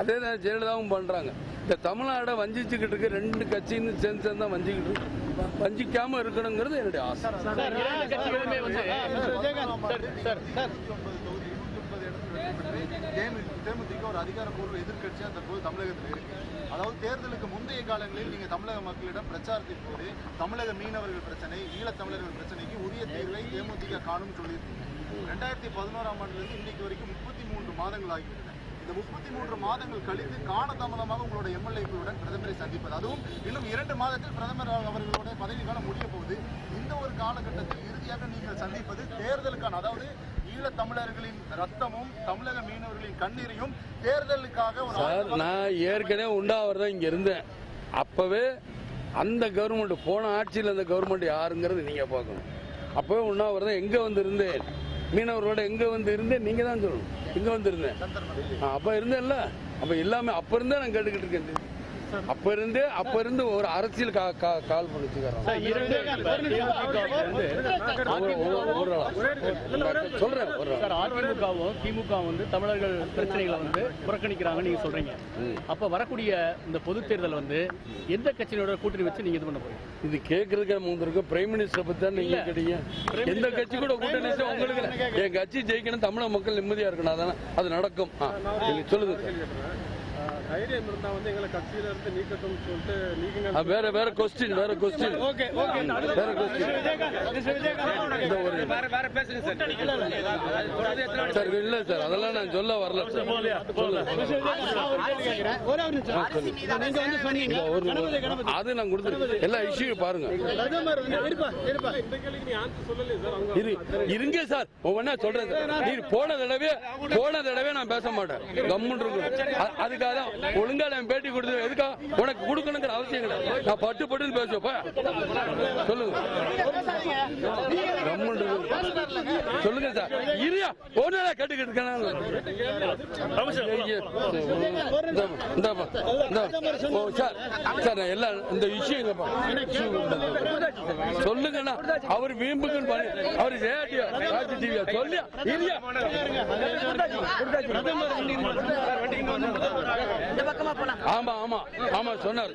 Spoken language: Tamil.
அதே தான் ஜெயலலிதாவும் பண்றாங்க. இந்த தமிழ்நாடை வஞ்சிச்சுக்கிட்டு இருக்க ரெண்டு கட்சின்னு சேர்ந்து சேர்ந்து தான் வஞ்சிக்கிட்டு இருக்கு. வஞ்சிக்காம இருக்கணுங்கிறது என்னுடைய ஆசை. தேமுதிக ஒரு அதிகாரப்பூர்வ எதிர்க்கட்சியா தற்போது தமிழகத்தில் இருக்கு. அதாவது தேர்தலுக்கு முந்தைய காலங்களில் நீங்க தமிழக மக்களிடம் பிரச்சாரத்தின் போது தமிழக மீனவர்கள் பிரச்சனை ஈழத்தமிழர்கள் பிரச்சனைக்கு உரிய தீர்வை தேமுதிக காணும் சொல்லியிருக்கீங்க. ரெண்டாயிரத்தி பதினோராம் ஆண்டிலிருந்து இன்னைக்கு வரைக்கும் முப்பத்தி மூன்று மாதங்கள் ஆகிவிட்டன. இந்த முப்பத்தி மூன்று மாதங்கள் கழித்து காலதாமதமாக உங்களோட எம்எல்ஏக்களுடன் பிரதமரை சந்திப்பது. அதுவும் இன்னும் இரண்டு மாதத்தில் பிரதமர் அவர்களோட பதவி காலம் முடிய போகுது. இந்த ஒரு காலகட்டத்தில் இறுதியாக நீங்கள் சந்திப்பது தேர்தலுக்கான அதாவது ஈழத் தமிழர்களின் ரத்தமும் தமிழக மீனவர்களின் கண்ணீரையும் தேர்தலுக்காக சார் நான் ஏற்கனவே உண்டாவதுதான் இங்க இருந்தேன். அப்பவே அந்த கவர்மெண்ட் போன ஆட்சியில் அந்த கவர்மெண்ட் யாருங்கிறது நீங்க பார்க்கணும். அப்பவே உண்ணாவிரதம் எங்க வந்து இருந்தேன். மீனவர்களோட எங்க வந்து இருந்தேன் நீங்க தான் சொல்லணும். எங்க வந்து இருந்தேன் நான் அப்ப இருந்தேன்ல. அப்ப எல்லாமே அப்ப இருந்தே நான் கேட்டுக்கிட்டு இருக்கேன். அப்ப இருந்தே அப்ப இருந்து ஒரு அரசியல் கா- கா- கால் பண்ணிச்சுக்கிறோம் சொல்றேன் அதிமுகவும் திமுக வந்து தமிழர்கள் பிரச்சனைகளை வந்து புறக்கணிக்கிறாங்க நீங்க சொல்றீங்க. அப்ப வரக்கூடிய இந்த பொது தேர்தல் வந்து எந்த கட்சியினோட கூட்டணி வச்சு நீங்க இது பண்ண போறீங்க? இது கேட்கறதுக்கு நம்ம இருக்கு பிரைம் மினிஸ்டர் பத்தி தான் நீங்க கேட்டீங்க. எந்த கட்சி கூட கூட்டணி வச்சா உங்களுக்கு. என் கட்சி ஜெயிக்கணும் தமிழக மக்கள் நிம்மதியா இருக்கணும் அதானே? அது நடக்கும். சொல்லுங்க சார். தைரியம் இருந்தா வந்து எங்களை கட்சியில இருந்து நீக்கட்டும் சொல்லிட்டு நீக்குங்க ஆ, வேற வேற கொஸ்டின் வேற கொஸ்டின் ஓகே ஓகே. வேற கொஸ்டின் இந்த ஒரு சார். இல்ல சார் அதெல்லாம் நான் சொல்ல வரல சார். இல்ல, ஒரு நிமிஷம். அது நான் கொடுத்துருக்கேன் எல்லா இஷ்யூ பாருங்க. இருங்க சார். ஒவ்வொன்னா சொல்றேன் நீ போன தடவை போன தடவை நான் பேச மாட்டேன். கம்முன்னு இருக்கும் அதுக்காக தான் ஒழுங்கா நான் பேட்டி கொடுத்து எதுக்கா? உனக்கு கொடுக்கணுங்கிற அவசியம் கிடையாது. நான் பட்டு பட்டுன்னு பேசுவேன். சொல்லுங்க. சொல்லுங்க சார். இருயா ஒன்னு கேட்டுக்கிட்டு இருக்கேன் இந்த- சார் சார் நான் எல்லாம் இந்த விஷயம் சொல்லுங்கண்ணா. அவர் வீம்புக்குன்னு பண்ணி அவர் ஜெயாட்டியா ராஜ் டிவியா சொல்லியா? இல்லையா ஆமா ஆமா. ஆமா சொன்னார்.